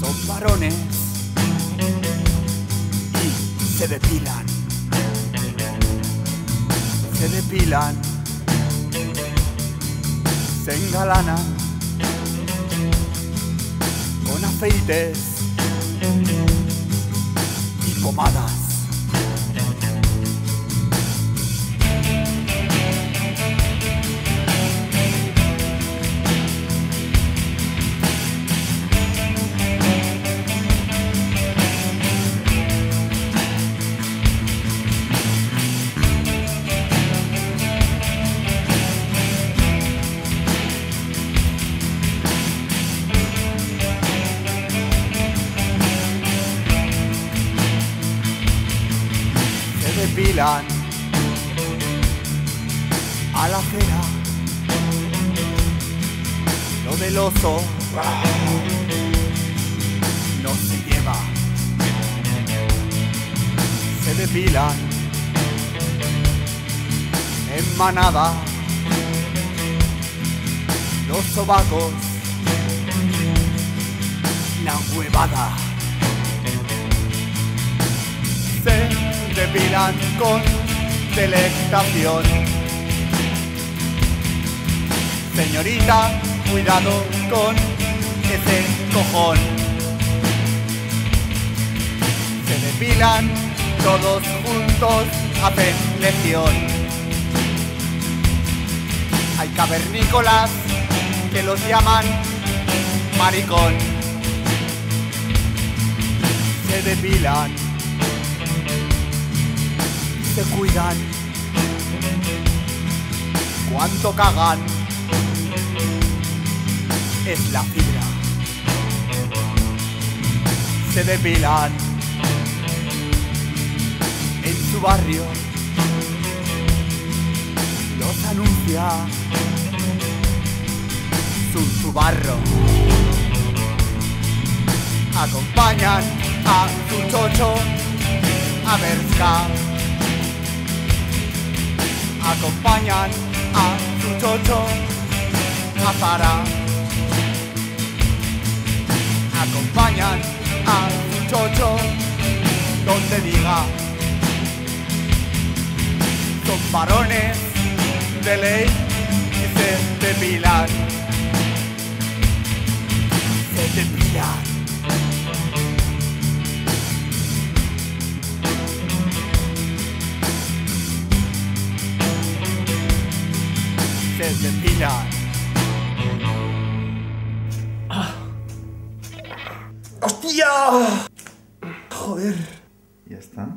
son varones y se depilan, se depilan, se engalanan con aceites y pomadas. Depilan a la acera. Lo del oso no se lleva. Se depilan en manada los sobacos. La huevada. Depilan con delectación. Señorita, cuidado con ese cojón. Se depilan todos juntos, hacen legión. Hay cavernícolas que los llaman maricón. Se depilan se cuidan. Cuánto cagan es la fibra. Se depilan en su barrio. Los anuncia su barro. Acompañan a su chocho a Berska acompañan a su chocho a. Acompañan a su chocho donde diga. Son varones de ley y se depilan. Se depilan. Se depilan. ¡Hostia! Joder. Ya está.